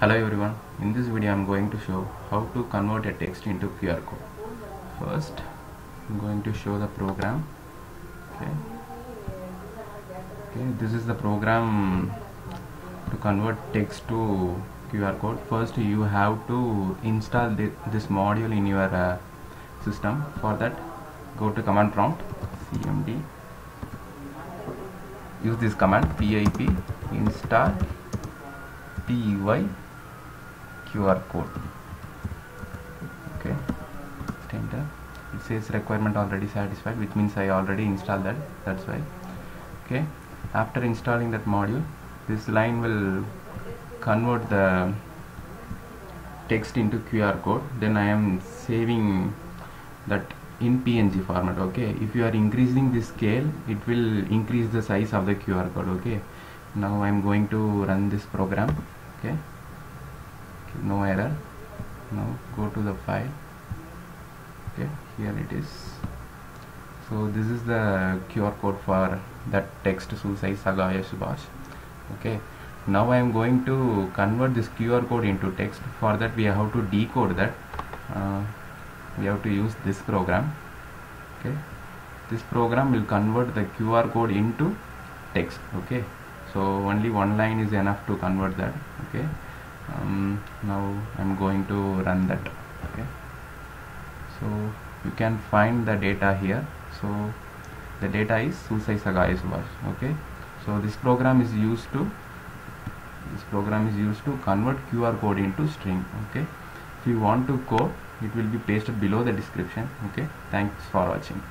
Hello everyone, in this video I am going to show how to convert a text into QR code. First, I am going to show the program. Okay. Okay, this is the program to convert text to QR code. First, you have to install thi- this module in your uh, system. For that, go to command prompt cmd. Use this command pip install py QR code. Okay, enter. It says requirement already satisfied, which means I already installed that. That's why. Okay, after installing that module, this line will convert the text into QR code. Then I am saving that in PNG format. Okay, if you are increasing the scale, it will increase the size of the QR code. Okay, now I am going to run this program. Okay no error. Now go to the file. Okay here it is. So this is the QR code for that text Susai Sagaya Subhash. Okay now I am going to convert this QR code into text. For that we have to decode that. Uh, we have to use this program. Okay this program will convert the QR code into text. Okay so only one line is enough to convert that. Okay um, now I'm going to run that okay? So you can find the data here. So the data is Susai Sagai Subhash okay? So this program is used to this program is used to convert QR code into string okay? If you want to code it will be pasted below the description okay? Thanks for watching